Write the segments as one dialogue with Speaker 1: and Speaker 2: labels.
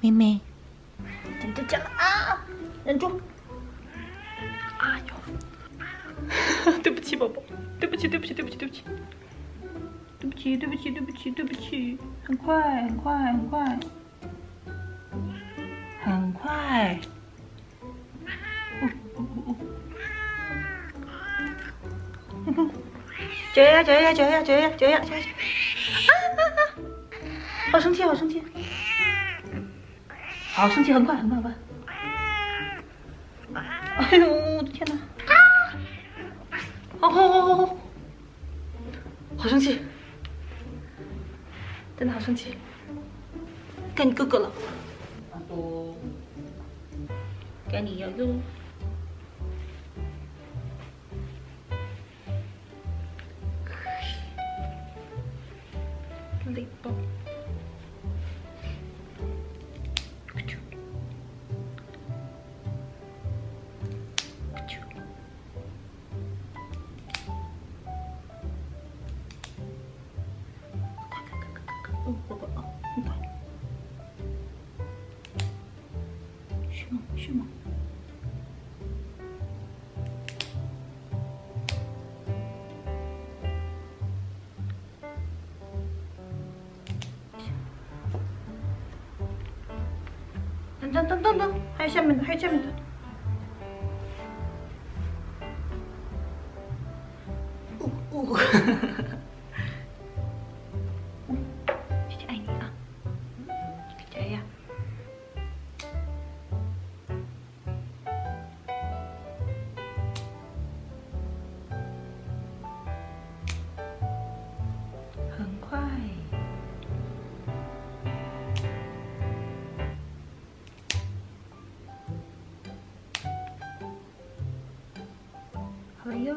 Speaker 1: 妹妹，真的假的啊？忍住！哎呦，对不起宝宝，对不起对不起对不起对不起，对不起对不起对不起对不起，很快很快很快，很快。九呀九呀九呀九呀九呀九呀！啊啊啊！好生气，好生气，好生气，很快很快很快！哎呦，我的天哪！好好好好好，好生气，真的好生气，该你哥哥了，阿多，该你了哟。力爆！ 응, 봐봐. 쉬마, 쉬마. 딴딴딴딴 할시하면 할시하면 돼. 우 우. Ayo.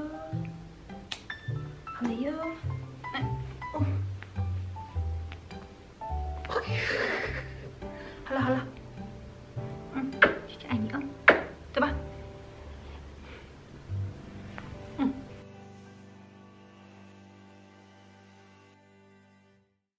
Speaker 1: Ayo. Eh, oh. Halo, halo.